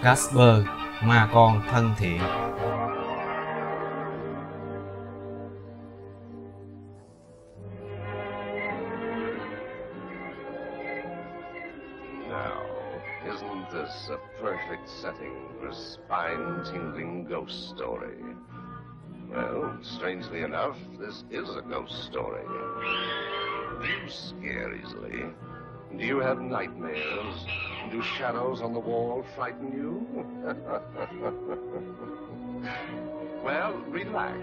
Casper, ma con thân thiện. Now, isn't this a perfect setting for a spine-tingling ghost story? Well, strangely enough, this is a ghost story. You scare easily? Do you have nightmares? Do shadows on the wall frighten you? well, relax.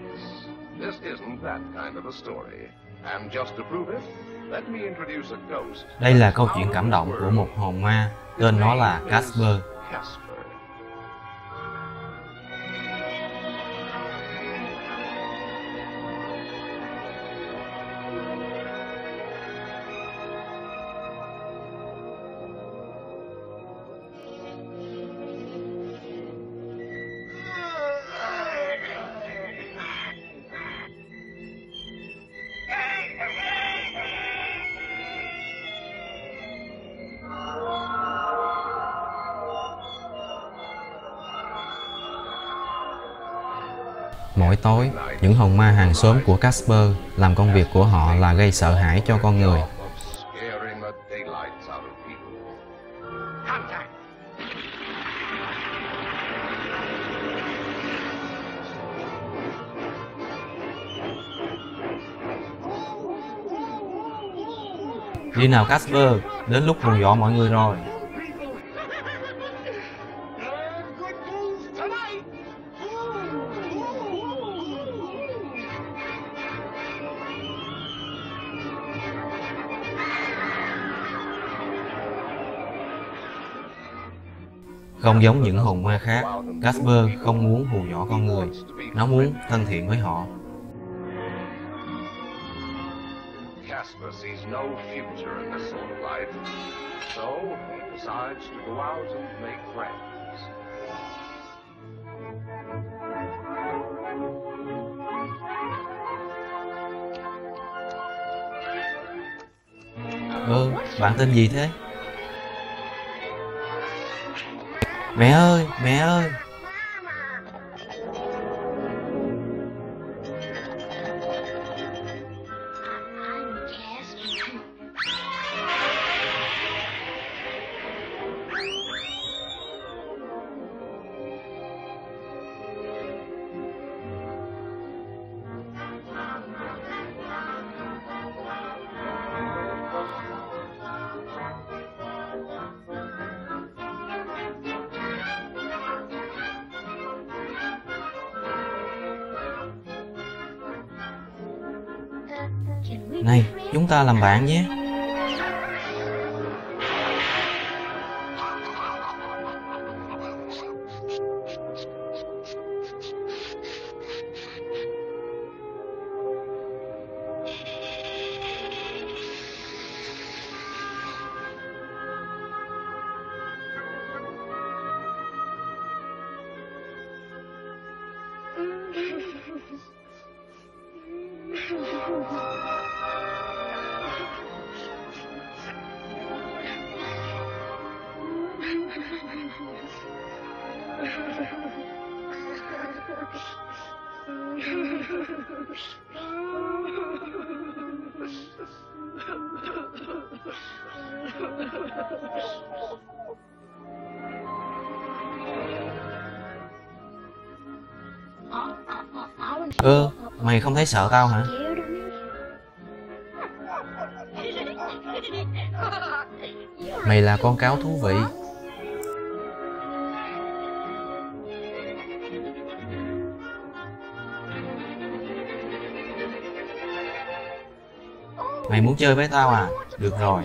This isn't that kind of a story. And just to prove it, let me introduce a ghost. Đây là câu chuyện cảm động của một hồn ma, tên nó là Casper. Casper. Mỗi tối, những hồn ma hàng xóm của Casper làm công việc của họ là gây sợ hãi cho con người. Đi nào Casper, đến lúc hù dọa mọi người rồi. Không giống những hồn ma khác, Casper không muốn hù dọa con người. Nó muốn thân thiện với họ. Casper sees no future in this sort of life, so he decides to go out and make friends. Ơ, bạn tên gì thế? Mẹ ơi, mẹ ơi! Này, chúng ta làm bạn nhé. Ơ, mày không thấy sợ tao hả? Mày là con cáo thú vị. Mày muốn chơi với tao à? Được rồi.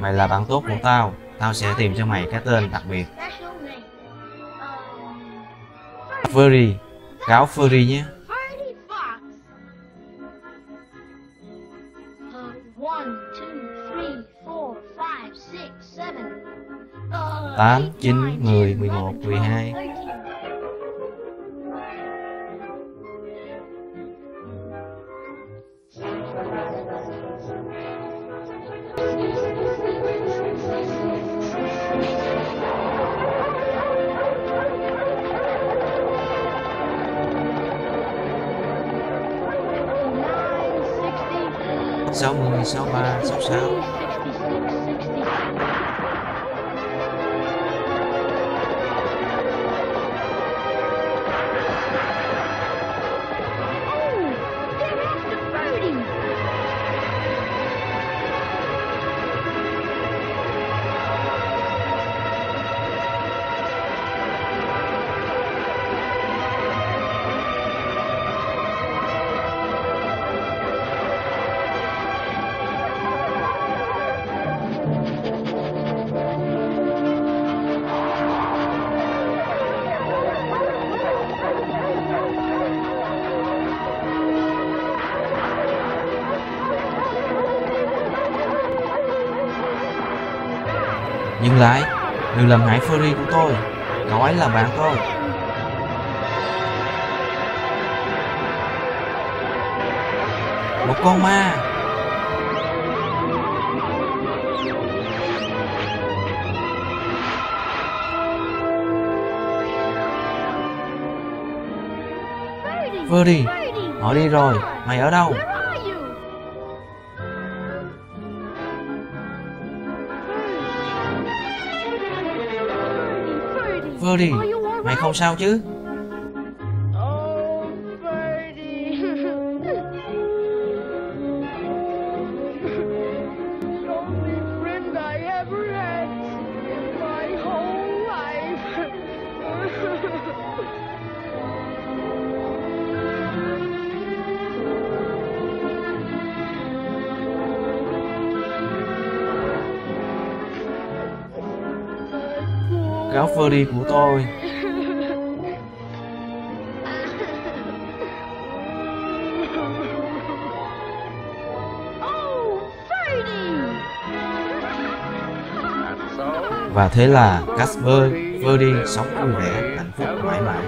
Mày là bạn tốt của tao. Tao sẽ tìm cho mày cái tên đặc biệt. Furry. Cáo Furry nhé. Tám, chín, mười, mười một, mười hai. 60, 63, 66. Dừng lại, đừng làm hại Furry của tôi. Cậu ấy là bạn tôi. Một con ma. Furry, họ đi rồi. Mày ở đâu? Where đi mày không sao chứ? Áo Furry của tôi. Và thế là Casper, Furry sống vui vẻ, hạnh phúc mãi mãi.